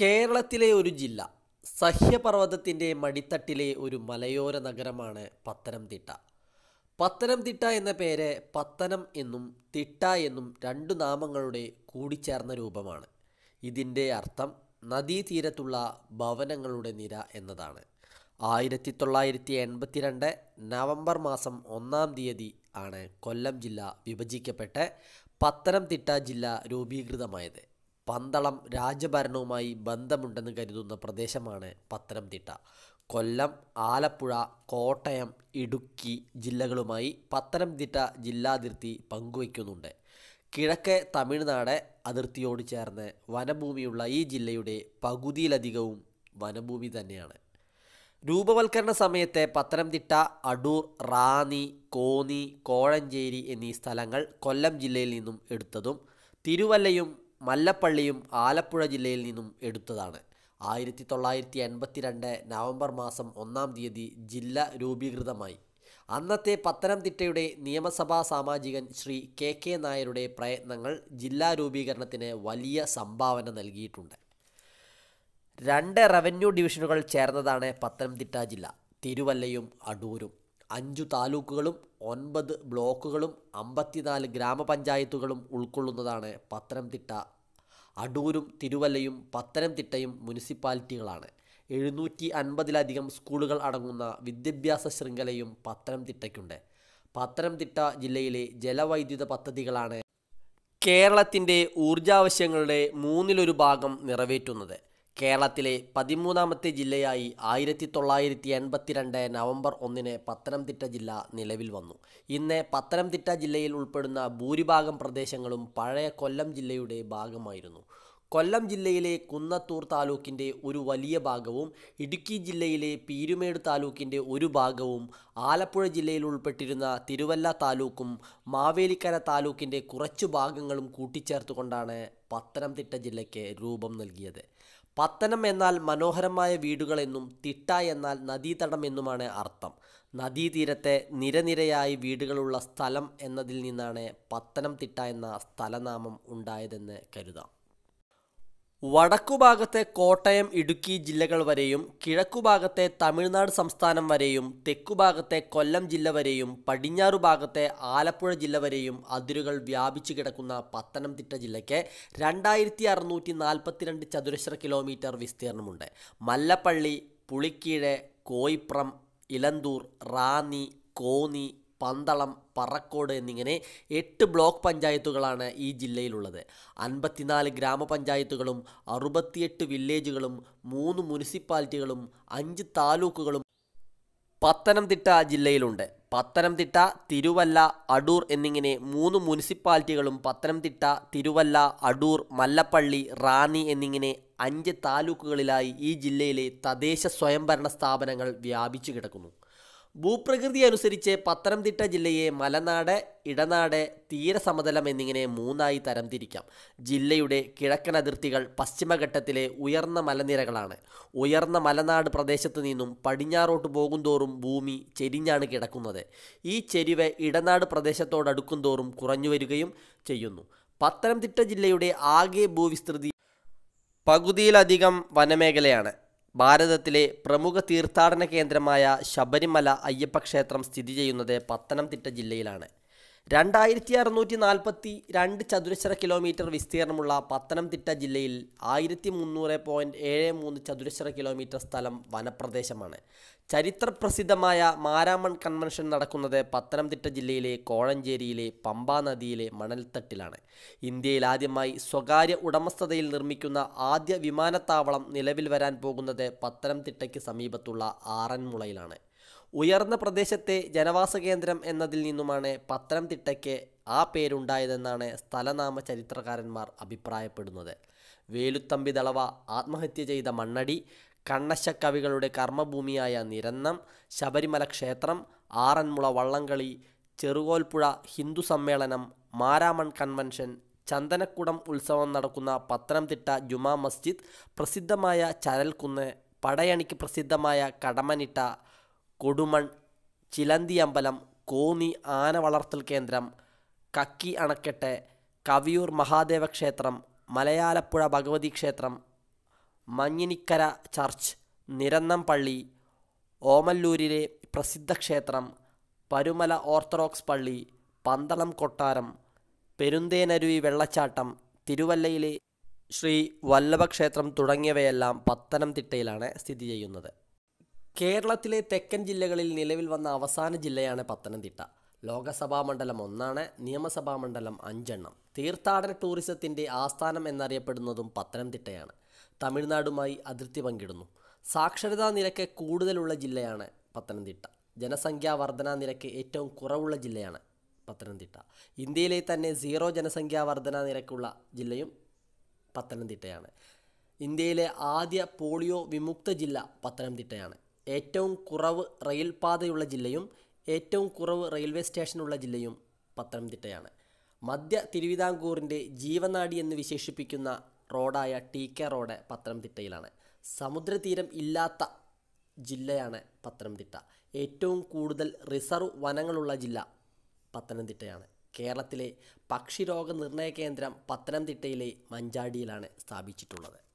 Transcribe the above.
കേരളത്തിലെ ഒരു ജില്ല സഹ്യപർവതത്തിന്റെ മടിത്തട്ടിലെ ഒരു മലയോര നഗരമാണ് പത്തനംതിട്ട. പത്തനംതിട്ട എന്ന പേര് പത്തനം എന്നും തിട്ട എന്നും രണ്ടു നാമങ്ങളുടെ കൂടിച്ചേർന്ന രൂപമാണ്. ഇതിന്റെ അർത്ഥം നദീതീരത്തുള്ള ഭവനങ്ങളുടെ നിര എന്നതാണ്. ആയിരത്തി തൊള്ളായിരത്തി എൺപത്തിരണ്ട് നവംബർ മാസം ഒന്നാം തീയതി ആണ് കൊല്ലം ജില്ല വിഭജിക്കപ്പെട്ട് പത്തനംതിട്ട ജില്ല രൂപീകൃതമായത്. പന്തളം രാജഭരണവുമായി ബന്ധമുണ്ടെന്ന് കരുതുന്ന പ്രദേശമാണ് പത്തനംതിട്ട. കൊല്ലം ആലപ്പുഴ കോട്ടയം ഇടുക്കി ജില്ലകളുമായി പത്തനംതിട്ട ജില്ലാതിർത്തി പങ്കുവയ്ക്കുന്നുണ്ട്. കിഴക്കേ തമിഴ്നാട് അതിർത്തിയോട് ചേർന്ന് വനഭൂമിയുള്ള ഈ ജില്ലയുടെ പകുതിയിലധികവും വനഭൂമി തന്നെയാണ്. രൂപവൽക്കരണ സമയത്തെ പത്തനംതിട്ട അടൂർ റാന്നി കോന്നി കോഴഞ്ചേരി എന്നീ സ്ഥലങ്ങൾ കൊല്ലം ജില്ലയിൽ നിന്നും എടുത്തതും തിരുവല്ലയും മല്ലപ്പള്ളിയും ആലപ്പുഴ ജില്ലയിൽ നിന്നും എടുത്തതാണ്. ആയിരത്തി തൊള്ളായിരത്തി എൺപത്തിരണ്ട് നവംബർ മാസം ഒന്നാം തീയതി ജില്ല രൂപീകൃതമായി. അന്നത്തെ പത്തനംതിട്ടയുടെ നിയമസഭാ സാമാജികൻ ശ്രീ കെ കെ നായരുടെ പ്രയത്നങ്ങൾ ജില്ലാ രൂപീകരണത്തിന് വലിയ സംഭാവന നൽകിയിട്ടുണ്ട്. രണ്ട് റവന്യൂ ഡിവിഷനുകൾ ചേർന്നതാണ് പത്തനംതിട്ട ജില്ല. തിരുവല്ലയും അടൂരും. അഞ്ചു താലൂക്കുകളും ഒൻപത് ബ്ലോക്കുകളും അമ്പത്തിനാല് ഗ്രാമപഞ്ചായത്തുകളും ഉൾക്കൊള്ളുന്നതാണ് പത്തനംതിട്ട. അടൂരും തിരുവല്ലയും പത്തനംതിട്ടയും മുനിസിപ്പാലിറ്റികളാണ്. എഴുന്നൂറ്റി അൻപതിലധികം സ്കൂളുകൾ അടങ്ങുന്ന വിദ്യാഭ്യാസ ശൃംഖലയും പത്തനംതിട്ടയ്ക്കുണ്ട്. പത്തനംതിട്ട ജില്ലയിലെ ജലവൈദ്യുത പദ്ധതികളാണ് കേരളത്തിന്റെ ഊർജാവശ്യങ്ങളുടെ മൂന്നിലൊരു ഭാഗം നിറവേറ്റുന്നത്. കേരളത്തിലെ പതിമൂന്നാമത്തെ ജില്ലയായി ആയിരത്തി തൊള്ളായിരത്തി എൺപത്തിരണ്ട് നവംബർ ഒന്നിന് പത്തനംതിട്ട ജില്ല നിലവിൽ വന്നു. ഇന്ന് പത്തനംതിട്ട ജില്ലയിൽ ഉൾപ്പെടുന്ന ഭൂരിഭാഗം പ്രദേശങ്ങളും പഴയ കൊല്ലം ജില്ലയുടെ ഭാഗമായിരുന്നു. കൊല്ലം ജില്ലയിലെ കുന്നത്തൂർ താലൂക്കിന്റെ ഒരു വലിയ ഭാഗവും ഇടുക്കി ജില്ലയിലെ പീരുമേട് താലൂക്കിന്റെ ഒരു ഭാഗവും ആലപ്പുഴ ജില്ലയിൽ ഉൾപ്പെട്ടിരുന്ന തിരുവല്ല താലൂക്കും മാവേലിക്കര താലൂക്കിന്റെ കുറച്ചു ഭാഗങ്ങളും കൂട്ടിച്ചേർത്തുകൊണ്ടാണ് പത്തനംതിട്ട ജില്ലയ്ക്ക് രൂപം നൽകിയത്. പത്തനം എന്നാൽ മനോഹരമായ വീടുകൾ എന്നും തിട്ട എന്നാൽ നദീതടം എന്നുമാണ് അർത്ഥം. നദീതീരത്തെ നിരനിരയായി വീടുകളുള്ള സ്ഥലം എന്നതിൽ നിന്നാണ് പത്തനംതിട്ട എന്ന സ്ഥലനാമം ഉണ്ടായതെന്ന് കരുതാം. വടക്കുഭാഗത്തെ കോട്ടയം ഇടുക്കി ജില്ലകൾ വരെയും കിഴക്കുഭാഗത്തെ തമിഴ്നാട് സംസ്ഥാനം വരെയും തെക്കുഭാഗത്തെ കൊല്ലം ജില്ല വരെയും പടിഞ്ഞാറു ഭാഗത്തെ ആലപ്പുഴ ജില്ല വരെയും അതിരുകൾ വ്യാപിച്ചു കിടക്കുന്ന പത്തനംതിട്ട ജില്ലയ്ക്ക് രണ്ടായിരത്തി അറുന്നൂറ്റി നാൽപ്പത്തിരണ്ട് ചതുരശ്ര കിലോമീറ്റർ വിസ്തീർണമുണ്ട്. മല്ലപ്പള്ളി പുളിക്കീഴ് കോയിപ്രം ഇലന്തൂർ റാന്നി കോന്നി പന്തളം പറക്കോട് എന്നിങ്ങനെ എട്ട് ബ്ലോക്ക് പഞ്ചായത്തുകളാണ് ഈ ജില്ലയിലുള്ളത്. അൻപത്തിനാല് ഗ്രാമപഞ്ചായത്തുകളും അറുപത്തിയെട്ട് വില്ലേജുകളും മൂന്ന് മുനിസിപ്പാലിറ്റികളും അഞ്ച് താലൂക്കുകളും പത്തനംതിട്ട ജില്ലയിലുണ്ട്. പത്തനംതിട്ട തിരുവല്ല അടൂർ എന്നിങ്ങനെ മൂന്ന് മുനിസിപ്പാലിറ്റികളും പത്തനംതിട്ട തിരുവല്ല അടൂർ മല്ലപ്പള്ളി റാന്നി എന്നിങ്ങനെ അഞ്ച് താലൂക്കുകളിലായി ഈ ജില്ലയിലെ തദ്ദേശ സ്വയംഭരണ സ്ഥാപനങ്ങൾ വ്യാപിച്ചു കിടക്കുന്നു. ഭൂപ്രകൃതി അനുസരിച്ച് പത്തനംതിട്ട ജില്ലയെ മലനാട് ഇടനാട് തീരസമതലം എന്നിങ്ങനെ മൂന്നായി തരംതിരിക്കാം. ജില്ലയുടെ കിഴക്കൻ അതിർത്തികൾ പശ്ചിമഘട്ടത്തിലെ ഉയർന്ന മലനിരകളാണ്. ഉയർന്ന മലനാട് പ്രദേശത്തു നിന്നും പടിഞ്ഞാറോട്ട് പോകുന്തോറും ഭൂമി ചെരിഞ്ഞാണ് കിടക്കുന്നത്. ഈ ചെരിവ് ഇടനാട് പ്രദേശത്തോടടുക്കും തോറും കുറഞ്ഞു വരികയും ചെയ്യുന്നു. പത്തനംതിട്ട ജില്ലയുടെ ആകെ ഭൂവിസ്തൃതി പകുതിയിലധികം വനമേഖലയാണ്. ഭാരതത്തിലെ പ്രമുഖ തീർത്ഥാടന കേന്ദ്രമായ ശബരിമല അയ്യപ്പക്ഷേത്രം സ്ഥിതി ചെയ്യുന്നത് പത്തനംതിട്ട ജില്ലയിലാണ്. രണ്ടായിരത്തി അറുന്നൂറ്റി നാൽപ്പത്തി രണ്ട് ചതുരശ്ര കിലോമീറ്റർ വിസ്തീർണമുള്ള പത്തനംതിട്ട ജില്ലയിൽ ആയിരത്തി മുന്നൂറ് പോയിന്റ് ഏഴ് മൂന്ന് ചതുരശ്ര കിലോമീറ്റർ സ്ഥലം വനപ്രദേശമാണ്. ചരിത്രപ്രസിദ്ധമായ മാരാമൺ കൺവെൻഷൻ നടക്കുന്നത് പത്തനംതിട്ട ജില്ലയിലെ കോഴഞ്ചേരിയിലെ പമ്പാ നദിയിലെ മണൽത്തട്ടിലാണ്. ഇന്ത്യയിൽ ആദ്യമായി സ്വകാര്യ ഉടമസ്ഥതയിൽ നിർമ്മിക്കുന്ന ആദ്യ വിമാനത്താവളം നിലവിൽ വരാൻ പോകുന്നത് പത്തനംതിട്ടയ്ക്ക് സമീപത്തുള്ള ആറന്മുളയിലാണ്. ഉയർന്ന പ്രദേശത്തെ ജനവാസ കേന്ദ്രം എന്നതിൽ നിന്നുമാണ് പത്തനംതിട്ടയ്ക്ക് ആ പേരുണ്ടായതെന്നാണ് സ്ഥലനാമ ചരിത്രകാരന്മാർ അഭിപ്രായപ്പെടുന്നത്. വേലുത്തമ്പി ദളവ ആത്മഹത്യ ചെയ്ത മണ്ണടി കണ്ണശക്കവികളുടെ കർമ്മഭൂമിയായ നിരന്നം ശബരിമല ക്ഷേത്രം ആറന്മുള വള്ളംകളി ചെറുകോൽപ്പുഴ ഹിന്ദു സമ്മേളനം മാരാമൺ കൺവെൻഷൻ ചന്ദനക്കുടം ഉത്സവം നടക്കുന്ന പത്തനംതിട്ട ജുമാ മസ്ജിദ് പ്രസിദ്ധമായ ചരൽക്കുന്ന് പടയണിക്ക് പ്രസിദ്ധമായ കടമനിട്ട കൊടുമൺ ചിലന്തി അമ്പലം കോന്നി ആന വളർത്തൽ കേന്ദ്രം കക്കി അണക്കെട്ട് കവിയൂർ മഹാദേവ ക്ഷേത്രം മലയാലപ്പുഴ ഭഗവതി ക്ഷേത്രം മഞ്ഞിനിക്കര ചർച്ച് നിരന്നം പള്ളി ഓമല്ലൂരിലെ പ്രസിദ്ധ ക്ഷേത്രം പരുമല ഓർത്തഡോക്സ് പള്ളി പന്തളം കൊട്ടാരം പെരുന്തേനരുവി വെള്ളച്ചാട്ടം തിരുവല്ലയിലെ ശ്രീ വല്ലഭക്ഷേത്രം തുടങ്ങിയവയെല്ലാം പത്തനംതിട്ടയിലാണ് സ്ഥിതി ചെയ്യുന്നത്. കേരളത്തിലെ തെക്കൻ ജില്ലകളിൽ നിലവിൽ വന്ന അവസാന ജില്ലയാണ് പത്തനംതിട്ട. ലോകസഭാ മണ്ഡലം ഒന്നാണ് നിയമസഭാ മണ്ഡലം അഞ്ചെണ്ണം. തീർത്ഥാടന ടൂറിസത്തിന്റെ ആസ്ഥാനം എന്നറിയപ്പെടുന്നതും പത്തനംതിട്ടയാണ്. തമിഴ്നാടുമായി അതിർത്തി പങ്കിടുന്നു. സാക്ഷരതാ നിരക്ക് കൂടുതലുള്ള ജില്ലയാണ് പത്തനംതിട്ട. ജനസംഖ്യാ വർധനാ നിരക്ക് ഏറ്റവും കുറവുള്ള ജില്ലയാണ് പത്തനംതിട്ട. ഇന്ത്യയിലെ തന്നെ സീറോ ജനസംഖ്യാ വർധനാ നിരക്കുള്ള ജില്ലയും പത്തനംതിട്ടയാണ്. ഇന്ത്യയിലെ ആദ്യ പോളിയോ വിമുക്ത ജില്ല പത്തനംതിട്ടയാണ്. ഏറ്റവും കുറവ് റെയിൽപാതയുള്ള ജില്ലയും ഏറ്റവും കുറവ് റെയിൽവേ സ്റ്റേഷനുള്ള ജില്ലയും പത്തനംതിട്ടയാണ്. മധ്യ തിരുവിതാംകൂറിന്റെ ജീവനാടി എന്ന് വിശേഷിപ്പിക്കുന്ന റോഡായ ടി കെ റോഡ് പത്തനംതിട്ടയിലാണ്. സമുദ്രതീരം ഇല്ലാത്ത ജില്ലയാണ് പത്തനംതിട്ട. ഏറ്റവും കൂടുതൽ റിസർവ് വനങ്ങളുള്ള ജില്ല പത്തനംതിട്ടയാണ്. കേരളത്തിലെ പക്ഷിരോഗ നിർണയ കേന്ദ്രം പത്തനംതിട്ടയിലെ മഞ്ചാടിയിലാണ് സ്ഥാപിച്ചിട്ടുള്ളത്.